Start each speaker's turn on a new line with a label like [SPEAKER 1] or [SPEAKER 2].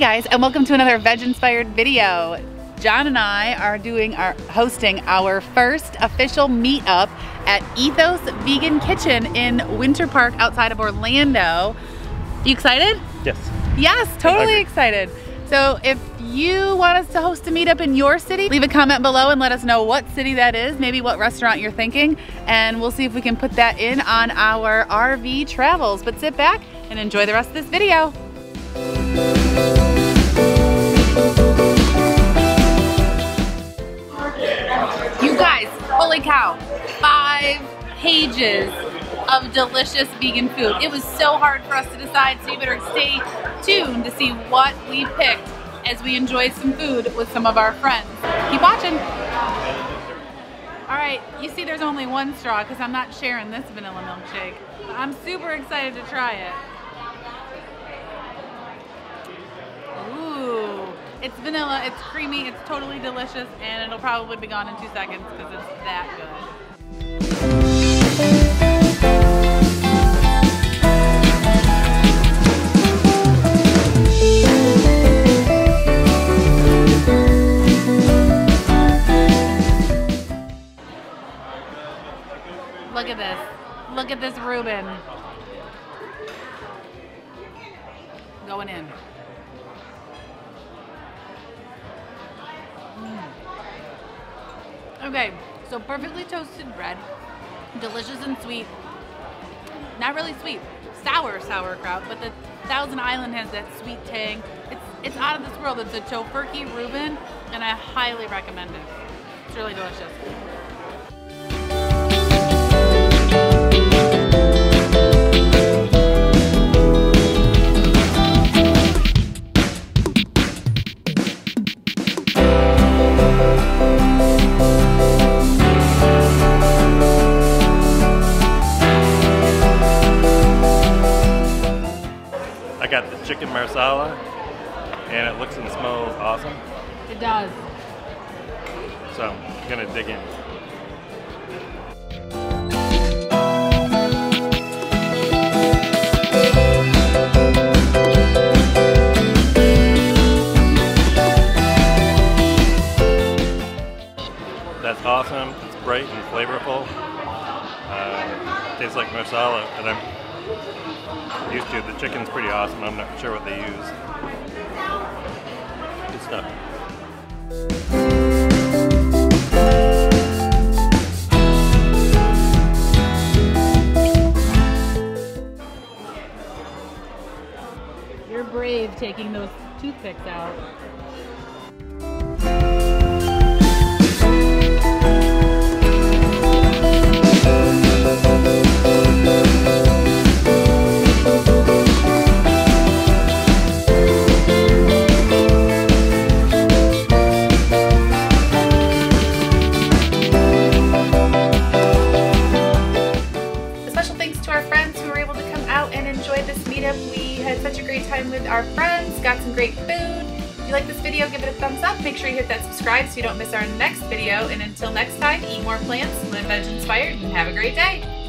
[SPEAKER 1] guys, and welcome to another veg inspired video. John and I are doing our hosting our first official meetup at Ethos Vegan Kitchen in Winter Park outside of Orlando. You excited?
[SPEAKER 2] Yes.
[SPEAKER 1] Yes, totally excited. So if you want us to host a meetup in your city, leave a comment below and let us know what city that is, maybe what restaurant you're thinking, and we'll see if we can put that in on our RV travels. But sit back and enjoy the rest of this video. Five pages of delicious vegan food. It was so hard for us to decide, so you better stay tuned to see what we picked as we enjoy some food with some of our friends. Keep watching. All right, you see there's only one straw because I'm not sharing this vanilla milkshake. I'm super excited to try it. It's vanilla, it's creamy, it's totally delicious, and it'll probably be gone in two seconds because it's that good. Look at this. Look at this Reuben. Going in. Okay, so perfectly toasted bread, delicious and sweet. Not really sweet, sour sauerkraut, but the Thousand Island has that sweet tang. It's it's out of this world. It's a Tofurky Reuben, and I highly recommend it. It's really delicious.
[SPEAKER 2] Got the chicken marsala, and it looks and smells awesome.
[SPEAKER 1] It does.
[SPEAKER 2] So I'm gonna dig in. That's awesome. It's bright and flavorful. Uh, tastes like marsala, and I'm used to. The chicken's pretty awesome. I'm not sure what they use. Good stuff.
[SPEAKER 1] You're brave taking those toothpicks out. We had such a great time with our friends, got some great food. If you like this video, give it a thumbs up. Make sure you hit that subscribe so you don't miss our next video. And until next time, eat more plants, live veg inspired, and have a great day.